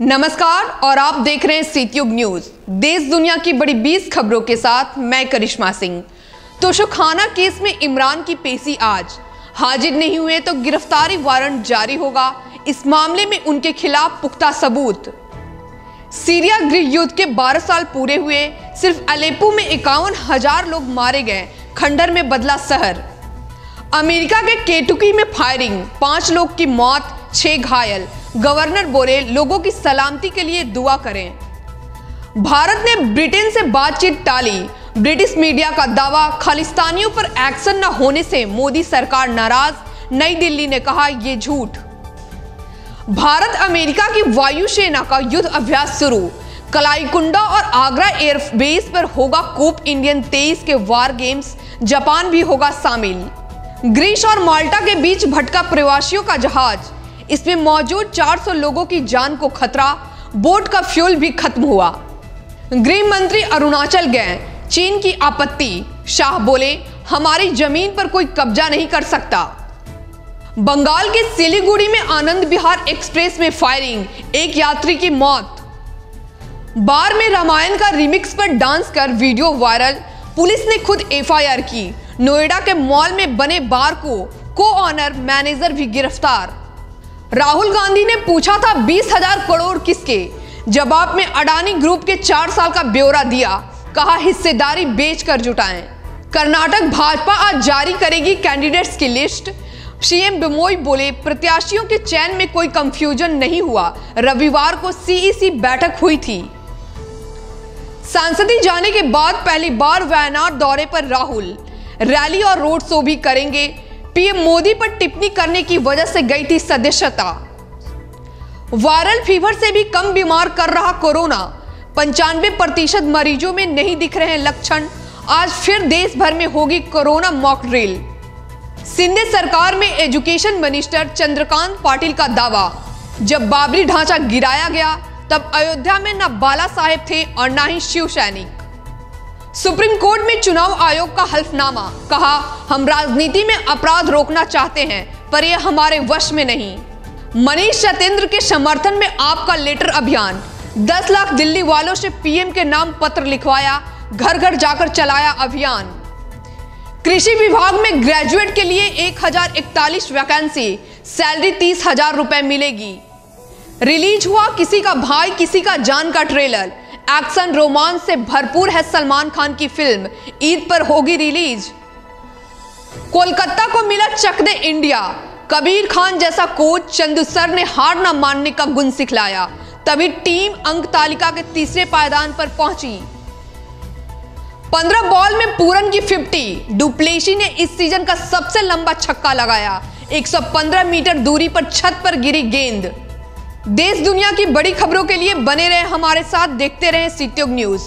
नमस्कार, और आप देख रहे हैं सीट्यूब न्यूज़। देश दुनिया की बड़ी 20 खबरों के साथ मैं करिश्मा सिंह। तो शोखाना केस में इमरान की पेशी आज। हाजिर नहीं हुए तो गिरफ्तारी वारंट जारी होगा। इस मामले में उनके खिलाफ पुख्ता सबूत। सीरिया गृह युद्ध के 12 साल पूरे हुए। सिर्फ़ अलेपो में इक्यावन हज़ार लोग मारे गए। खंडर में बदला शहर। अमेरिका के केटुकी में फायरिंग। पाँच लोग की मौत, छह घायल। गवर्नर बोले, लोगों की सलामती के लिए दुआ करें। भारत ने ब्रिटेन से बातचीत टाली। ब्रिटिश मीडिया का दावा, खालिस्तानियों पर एक्शन न होने से मोदी सरकार नाराज़, नई दिल्ली ने कहा यह झूठ। भारत अमेरिका की वायुसेना का युद्ध अभ्यास शुरू। कलाईकुंडा और आगरा एयरबेस पर होगा कोप इंडियन तेईस के वार गेम्स, जापान भी होगा शामिल। ग्रीस और माल्टा के बीच भटका प्रवासियों का जहाज़। इसमें मौजूद 400 लोगों की जान को खतरा, बोट का फ्यूल भी खत्म हुआ। गृह मंत्री अरुणाचल गए। चीन की आपत्ति, शाह बोले, हमारी ज़मीन पर कोई कब्जा नहीं कर सकता। बंगाल के सिलीगुड़ी में आनंद बिहार एक्सप्रेस में फायरिंग, एक यात्री की मौत। बार में रामायण का रिमिक्स पर डांस कर वीडियो वायरल, पुलिस ने खुद एफआईआर की। नोएडा के मॉल में बने बार को को ऑनर, मैनेजर भी गिरफ़्तार। राहुल गांधी ने पूछा था बीस हज़ार करोड़ किसके? जवाब में अडानी ग्रुप के चार साल का ब्यौरा दिया, कहा हिस्सेदारी बेचकर जुटाएँ। कर्नाटक भाजपा आज जारी करेगी कैंडिडेट्स की लिस्ट सीएम बिमोई बोले, प्रत्याशियों के चयन में कोई कंफ्यूजन नहीं हुआ। रविवार को सीईसी बैठक हुई थी। सांसदी जाने के बाद पहली बार वायनाड दौरे पर राहुल। रैली और रोड शो भी करेंगे। पीएम मोदी पर टिप्पणी करने की वजह से गई थी सदस्यता। वायरल फीवर से भी कम बीमार कर रहा कोरोना। पंचानवे प्रतिशत मरीजों में नहीं दिख रहे लक्षण। आज फिर देश भर में होगी कोरोना मॉक ड्रिल। सिंधे सरकार में एजुकेशन मिनिस्टर चंद्रकांत पाटिल का दावा। जब बाबरी ढांचा गिराया गया, तब अयोध्या में न बाला साहेब थे और न ही शिव सैनिक सुप्रीम कोर्ट में चुनाव आयोग का हल्फनामा। कहा, हम राजनीति में अपराध रोकना चाहते हैं, पर यह हमारे वश में नहीं। मनीष सतेंद्र के समर्थन में आपका लेटर अभियान। 10 लाख दिल्ली वालों से पीएम के नाम पत्र लिखवाया घर घर जाकर चलाया अभियान। कृषि विभाग में ग्रेजुएट के लिए एक हज़ार इकतालीस वैकेंसी, सैलरी तीस हज़ार रुपए मिलेगी। रिलीज़ हुआ किसी का भाई, किसी का जान का ट्रेलर। एक्शन रोमांस से भरपूर है सलमान खान की फ़िल्म। ईद पर होगी रिलीज़। कोलकाता को मिला चक दे इंडिया। कबीर खान जैसा कोच चंदू सर ने हार न मानने का गुण सिखलाया। तभी टीम अंक तालिका के तीसरे पायदान पर पहुँची। पंद्रह बॉल में पूरन की 50 डुप्लेशी ने इस सीज़न का सबसे लंबा छक्का लगाया। 115 मीटर दूरी पर छत पर गिरी गेंद। देश दुनिया की बड़ी खबरों के लिए बने रहे हमारे साथ, देखते रहे सीत्युग न्यूज़।